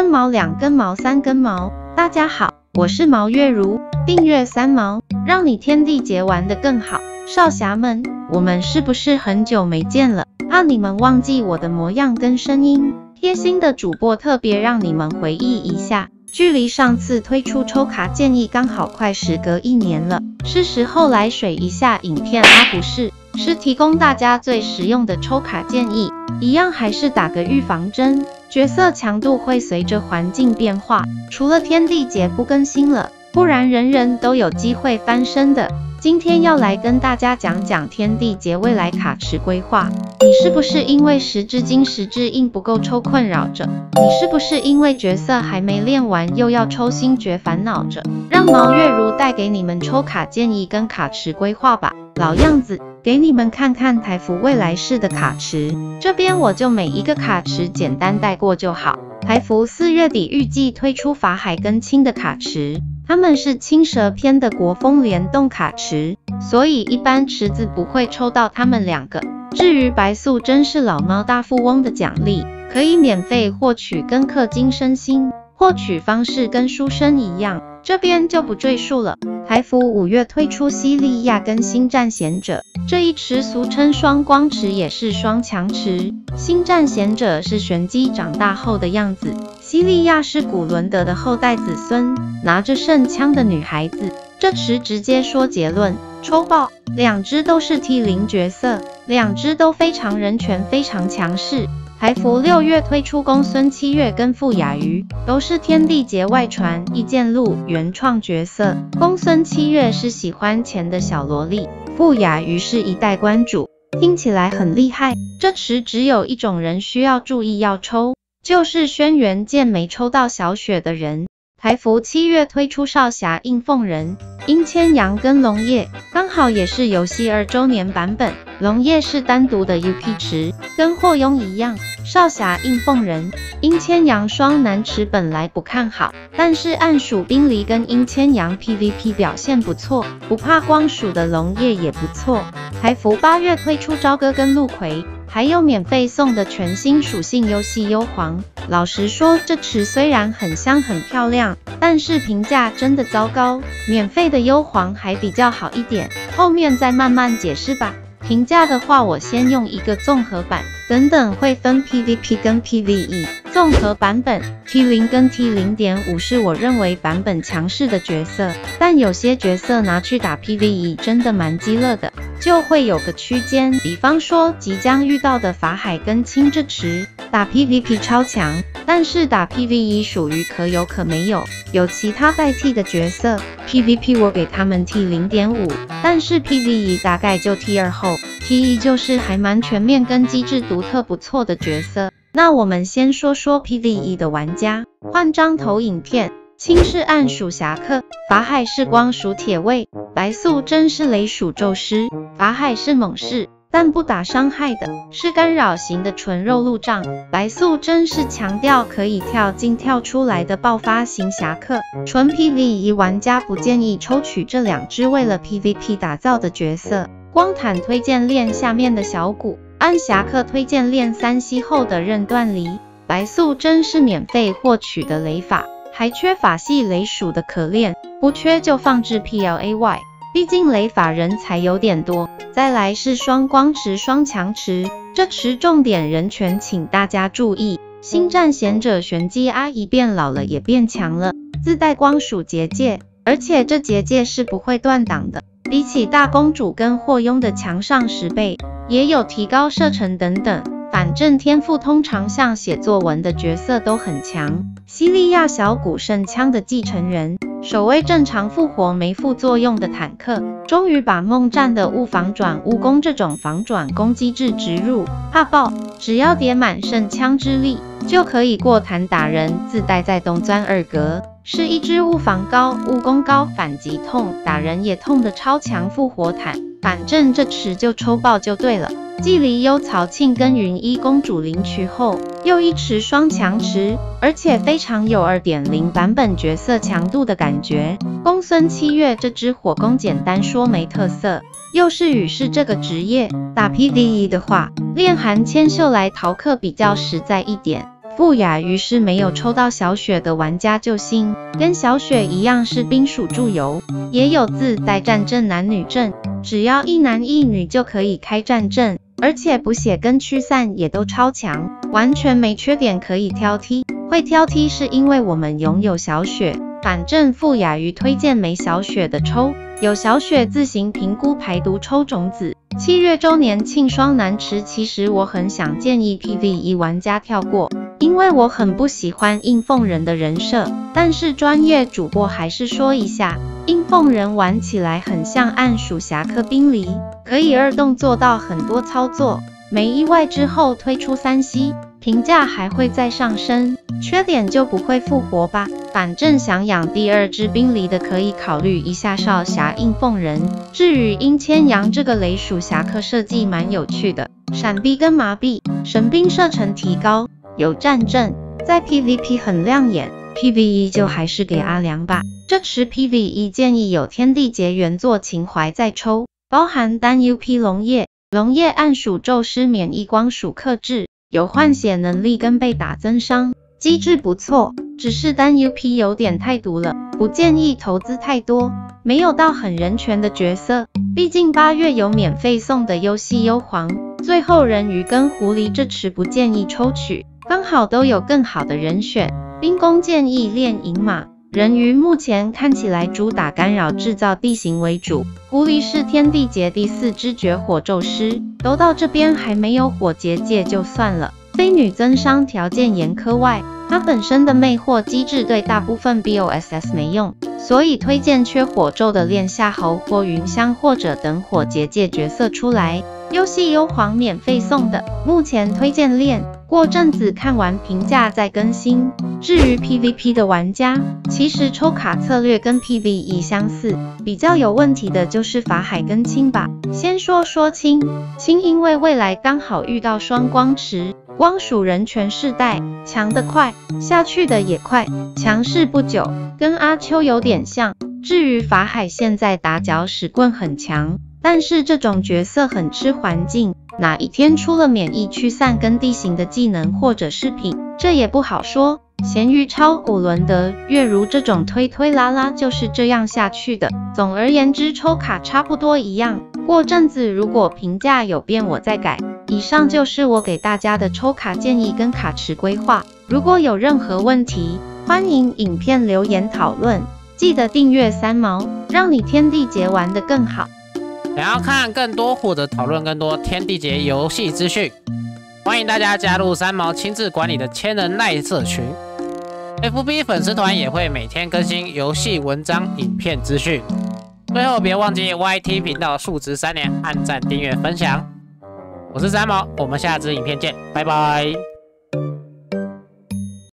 根毛、两根毛、三根毛。大家好，我是毛月如，订阅三毛，让你天地节玩得更好。少侠们，我们是不是很久没见了？怕你们忘记我的模样跟声音，贴心的主播特别让你们回忆一下。距离上次推出抽卡建议刚好快时隔一年了，是时候来水一下影片啊，不是，是提供大家最实用的抽卡建议。一样还是打个预防针，角色强度会随着环境变化，除了天地劫不更新了，不然人人都有机会翻身的。今天要来跟大家讲讲天地劫未来卡池规划。你是不是因为十至金、十之印不够抽困扰着？你是不是因为角色还没练完又要抽星爵烦恼着？让毛月如带给你们抽卡建议跟卡池规划吧。老样子，给你们看看台服未来式的卡池。这边我就每一个卡池简单带过就好。台服四月底预计推出法海跟青的卡池。他们是青蛇篇的国风联动卡池，所以一般池子不会抽到他们两个。至于白素贞是老猫大富翁的奖励，可以免费获取跟氪金升星，获取方式跟书生一样，这边就不赘述了。台服五月推出西利亚跟星战贤者这一池，俗称双光池，也是双强池。星战贤者是玄机长大后的样子。西利亚是古伦德的后代子孙，拿着圣枪的女孩子。这池直接说结论，抽爆！两只都是 T 零角色，两只都非常人权，非常强势。台服六月推出公孙七月跟傅雅瑜，都是天地劫外传异见录原创角色。公孙七月是喜欢钱的小萝莉，傅雅瑜是一代关主，听起来很厉害。这时只有一种人需要注意要抽。就是轩辕剑没抽到小雪的人，台服七月推出少侠应凤人、殷千阳跟龙叶，刚好也是游戏二周年版本。龙叶是单独的 UP 池，跟霍庸一样。少侠应凤人、阴千阳双男池本来不看好，但是暗属冰离跟阴千阳 PVP 表现不错，不怕光属的龙叶也不错。台服八月推出朝歌跟陆葵。还有免费送的全新属性游戏幽黄。老实说，这池虽然很香很漂亮，但是评价真的糟糕。免费的幽黄还比较好一点，后面再慢慢解释吧。评价的话，我先用一个综合版，等等会分 PVP 跟 PVE。综合版本 T 零跟 T 零点五是我认为版本强势的角色，但有些角色拿去打 PVE 真的蛮鸡肋的。就会有个区间，比方说即将遇到的法海跟清之池，打 PVP 超强，但是打 PVE 属于可有可没有，有其他代替的角色，PVP 我给他们 T 零点五，但是 PVE 大概就 T 二后，T 一就是还蛮全面跟机制独特不错的角色。那我们先说说 PVE 的玩家，换张投影片。青是暗属侠客，法海是光属铁卫，白素贞是雷属咒师，法海是猛士，但不打伤害的，是干扰型的纯肉路障。白素贞是强调可以跳进跳出来的爆发型侠客，纯 PVE 玩家不建议抽取这两只为了 PVP 打造的角色。光坦推荐练下面的小骨，暗侠客推荐练三息后的刃断离。白素贞是免费获取的雷法。还缺法系雷属的可练，不缺就放置 PLAY，毕竟雷法人才有点多。再来是双光池、双强池，这池重点人权，请大家注意。星战贤者玄机阿姨变老了也变强了，自带光属结界，而且这结界是不会断档的，比起大公主跟霍庸的强上十倍，也有提高射程等等。反正天赋通常像写作文的角色都很强。西利亚小古圣枪的继承人，守卫正常复活没副作用的坦克，终于把梦战的物防转物攻这种防转攻机制植入，怕爆！只要叠满圣枪之力，就可以过弹打人，自带在动钻二格，是一只物防高、物攻高、反击痛、打人也痛的超强复活坦。反正这池就抽爆就对了。继离幽曹庆跟云衣公主领取后，又一池双强池，而且非常有二点零版本角色强度的感觉。公孙七月这只火攻，简单说没特色，又是羽士这个职业，打 PVE 的话，练韩千秀来逃课比较实在一点。不雅于是没有抽到小雪的玩家救星，跟小雪一样是兵属驻游，也有自带战阵男女阵，只要一男一女就可以开战阵，而且补血跟驱散也都超强，完全没缺点可以挑剔。会挑剔是因为我们拥有小雪，反正傅雅瑜推荐没小雪的抽，有小雪自行评估排毒抽种子。七月周年庆双男池，其实我很想建议 PVE 玩家跳过。因为我很不喜欢应凤人的人设，但是专业主播还是说一下，应凤人玩起来很像暗属侠客冰离，可以二动做到很多操作，没意外之后推出三 C，评价还会再上升，缺点就不会复活吧。反正想养第二只冰离的，可以考虑一下少侠应凤人。至于阴千阳这个雷属侠客设计蛮有趣的，闪避跟麻痹，神兵射程提高。有战阵，在 PVP 很亮眼，PVE 就还是给阿良吧。这时 PVE 建议有天地劫原作情怀再抽，包含单 UP 龙叶，龙叶暗属咒师免疫光属克制，有换血能力跟被打增伤，机制不错，只是单 UP 有点太毒了，不建议投资太多，没有到很人权的角色，毕竟八月有免费送的游戏幽黄，最后人鱼跟狐狸这池不建议抽取。刚好都有更好的人选，兵工建议练银马，人鱼目前看起来主打干扰制造地形为主，狐狸是天地劫第四只绝火咒师，都到这边还没有火结界就算了，非女增伤条件严苛外，它本身的魅惑机制对大部分 BOSS 没用，所以推荐缺火咒的练夏侯或云香或者等火结界角色出来，游戏优皇免费送的，目前推荐练。过阵子看完评价再更新。至于 PVP 的玩家，其实抽卡策略跟 PVE 相似，比较有问题的就是法海跟青吧。先说说青，青因为未来刚好遇到双光池，光属人权世代，强得快，下去的也快，强势不久，跟阿秋有点像。至于法海现在打搅屎棍很强，但是这种角色很吃环境。哪一天出了免疫驱散跟地形的技能或者饰品，这也不好说。咸鱼超古伦德月如这种推推拉拉就是这样下去的。总而言之，抽卡差不多一样。过阵子如果评价有变，我再改。以上就是我给大家的抽卡建议跟卡池规划。如果有任何问题，欢迎影片留言讨论。记得订阅三毛，让你天地劫玩得更好。想要看更多或者讨论更多天地劫游戏资讯，欢迎大家加入三毛亲自管理的千人赖社群，FB 粉丝团也会每天更新游戏文章、影片资讯。最后别忘记 YT 频道数值三连，按赞、订阅、分享。我是三毛，我们下支影片见，拜拜。